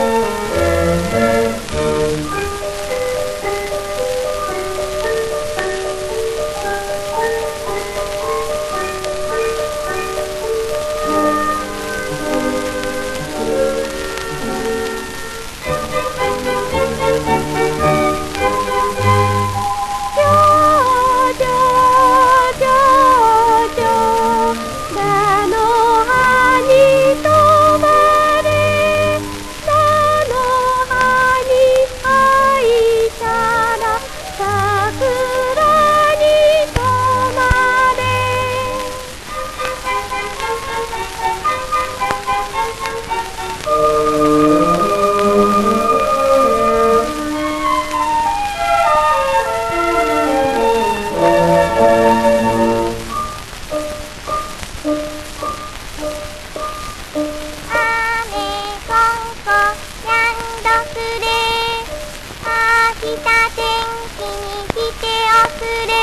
Oh. 忘れ